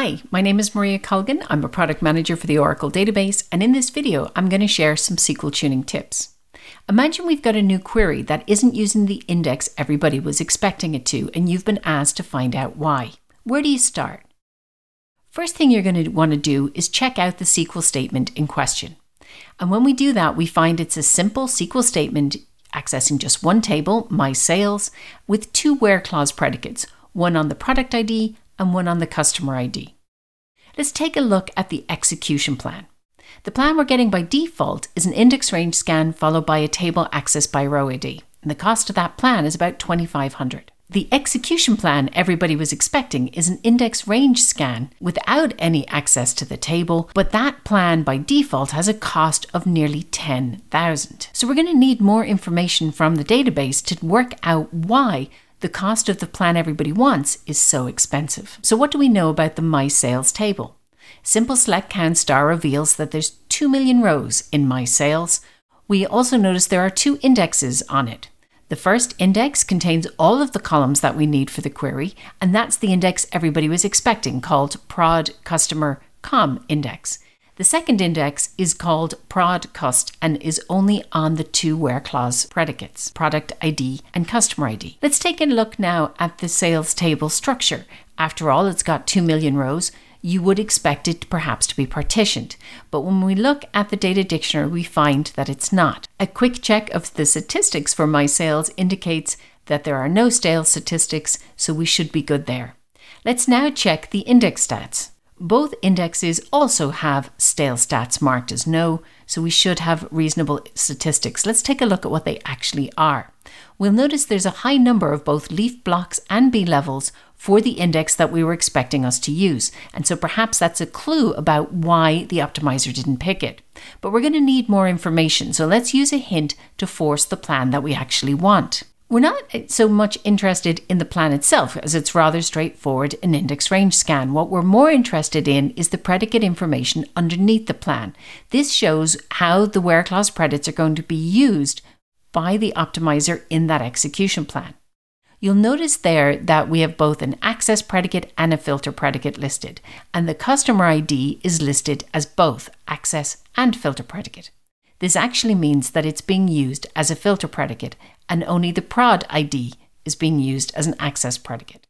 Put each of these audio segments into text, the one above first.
Hi, my name is Maria Colgan. I'm a product manager for the Oracle database, and in this video, I'm going to share some SQL tuning tips. Imagine we've got a new query that isn't using the index everybody was expecting it to, and you've been asked to find out why. Where do you start? First thing you're going to want to do is check out the SQL statement in question. And when we do that, we find it's a simple SQL statement accessing just one table, my sales, with two where clause predicates, one on the product ID and one on the customer ID. Let's take a look at the execution plan. The plan we're getting by default is an index range scan followed by a table access by row ID, and the cost of that plan is about 2500 the execution plan everybody was expecting is an index range scan without any access to the table, but that plan by default has a cost of nearly 10,000. So we're going to need more information from the database to work out why the cost of the plan everybody wants is so expensive. So what do we know about the My Sales table? Simple select count star reveals that there's 2 million rows in My Sales. We also notice there are two indexes on it. The first index contains all of the columns that we need for the query, and that's the index everybody was expecting called prod customer com index. The second index is called prod cust and is only on the two where clause predicates, product ID and customer ID. Let's take a look now at the sales table structure. After all, it's got 2 million rows. You would expect it perhaps to be partitioned, but when we look at the data dictionary, we find that it's not. A quick check of the statistics for my sales indicates that there are no stale statistics, so we should be good there. Let's now check the index stats. Both indexes also have stale stats marked as no, so we should have reasonable statistics. Let's take a look at what they actually are. We'll notice there's a high number of both leaf blocks and B levels for the index that we were expecting us to use, and so perhaps that's a clue about why the optimizer didn't pick it. But we're going to need more information, so let's use a hint to force the plan that we actually want. We're not so much interested in the plan itself, as it's rather straightforward an index range scan. What we're more interested in is the predicate information underneath the plan. This shows how the where clause predicates are going to be used by the optimizer in that execution plan. You'll notice there that we have both an access predicate and a filter predicate listed, and the customer ID is listed as both access and filter predicate. This actually means that it's being used as a filter predicate and only the prod ID is being used as an access predicate.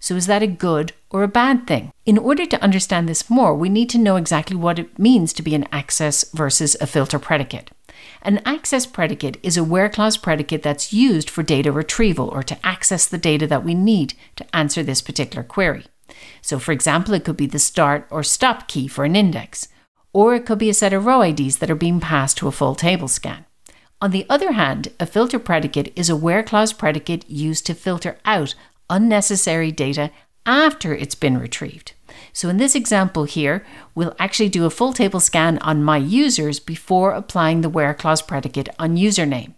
So, is that a good or a bad thing? In order to understand this more, we need to know exactly what it means to be an access versus a filter predicate. An access predicate is a where clause predicate that's used for data retrieval or to access the data that we need to answer this particular query. So, for example, it could be the start or stop key for an index, or it could be a set of row IDs that are being passed to a full table scan. On the other hand, a filter predicate is a where clause predicate used to filter out unnecessary data after it's been retrieved. So in this example here, we'll actually do a full table scan on my users before applying the where clause predicate on username.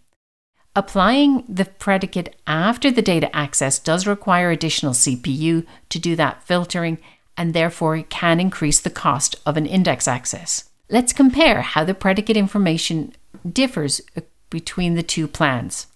Applying the predicate after the data access does require additional CPU to do that filtering and therefore it can increase the cost of an index access. Let's compare how the predicate information differs between the two plans.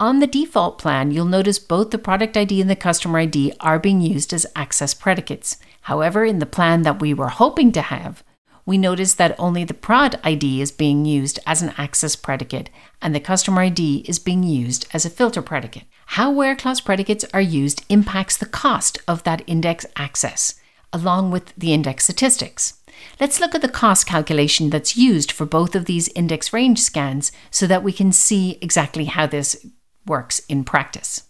On the default plan, you'll notice both the product ID and the customer ID are being used as access predicates. However, in the plan that we were hoping to have, we notice that only the prod ID is being used as an access predicate and the customer ID is being used as a filter predicate. How where clause predicates are used impacts the cost of that index access, along with the index statistics. Let's look at the cost calculation that's used for both of these index range scans so that we can see exactly how this works in practice.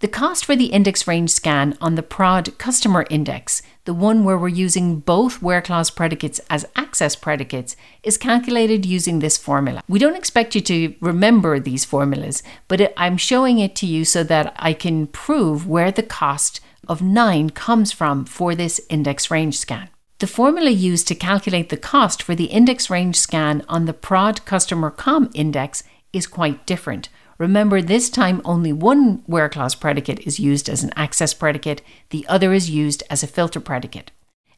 The cost for the index range scan on the prod customer index, the one where we're using both where clause predicates as access predicates, is calculated using this formula. We don't expect you to remember these formulas, but I'm showing it to you so that I can prove where the cost of 9 comes from for this index range scan. The formula used to calculate the cost for the index range scan on the prod customer com index is quite different. Remember, this time only one where clause predicate is used as an access predicate, the other is used as a filter predicate.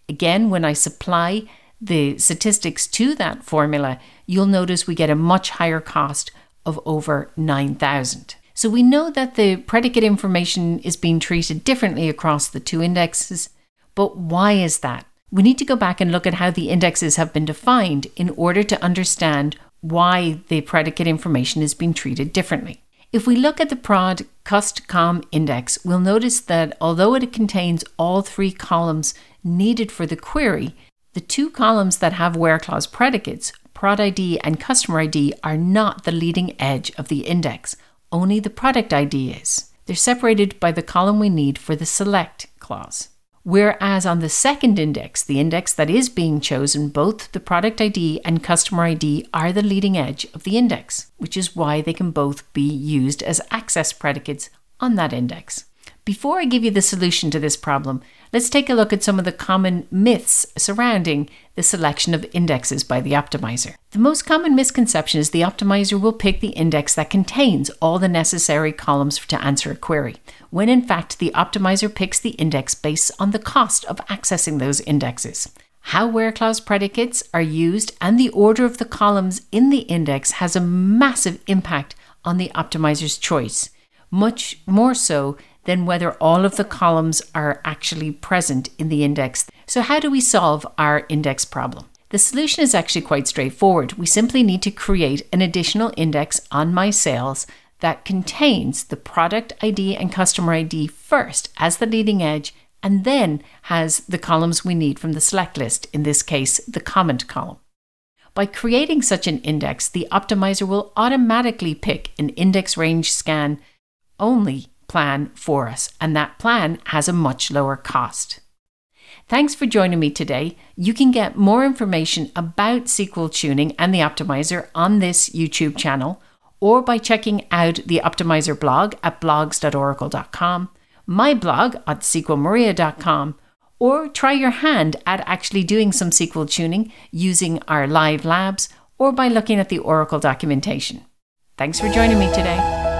Again, when I supply the statistics to that formula, you'll notice we get a much higher cost of over 9,000. So we know that the predicate information is being treated differently across the two indexes But why is that? We need to go back and look at how the indexes have been defined in order to understand why the predicate information is being treated differently. If we look at the prod cust.com index, we'll notice that although it contains all three columns needed for the query, the two columns that have where clause predicates, prod ID and customer ID, are not the leading edge of the index. Only the product ID is. They're separated by the column we need for the select clause. Whereas on the second index, the index that is being chosen, both the product ID and customer ID are the leading edge of the index, which is why they can both be used as access predicates on that index. Before I give you the solution to this problem, let's take a look at some of the common myths surrounding the selection of indexes by the optimizer. The most common misconception is the optimizer will pick the index that contains all the necessary columns to answer a query, when in fact the optimizer picks the index based on the cost of accessing those indexes. How where clause predicates are used and the order of the columns in the index has a massive impact on the optimizer's choice, much more so than whether all of the columns are actually present in the index. So, how do we solve our index problem? The solution is actually quite straightforward. We simply need to create an additional index on my sales that contains the product ID and customer ID first as the leading edge, and then has the columns we need from the select list, in this case, the comment column. By creating such an index, the optimizer will automatically pick an index range scan only plan for us, and that plan has a much lower cost. Thanks for joining me today. You can get more information about SQL tuning and the optimizer on this YouTube channel or by checking out the optimizer blog at blogs.oracle.com, my blog at sqlmaria.com, or try your hand at actually doing some SQL tuning using our live labs or by looking at the Oracle documentation. Thanks for joining me today.